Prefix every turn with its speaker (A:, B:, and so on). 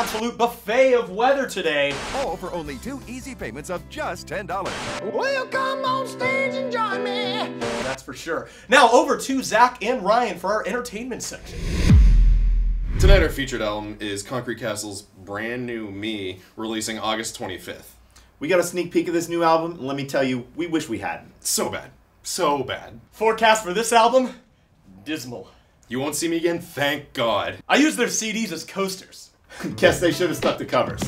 A: absolute buffet of weather today.
B: All for only two easy payments of just $10.
C: Well, come on stage and join me.
A: That's for sure. Now over to Zach and Ryan for our entertainment section.
D: Tonight, our featured album is Concrete Castles' Brand New Me, releasing August 25th.
E: We got a sneak peek of this new album, and let me tell you, we wish we hadn't.
D: So bad. So bad.
A: Forecast for this album? Dismal.
D: You won't see me again? Thank God.
A: I use their CDs as coasters.
E: Guess they should have stuck to covers.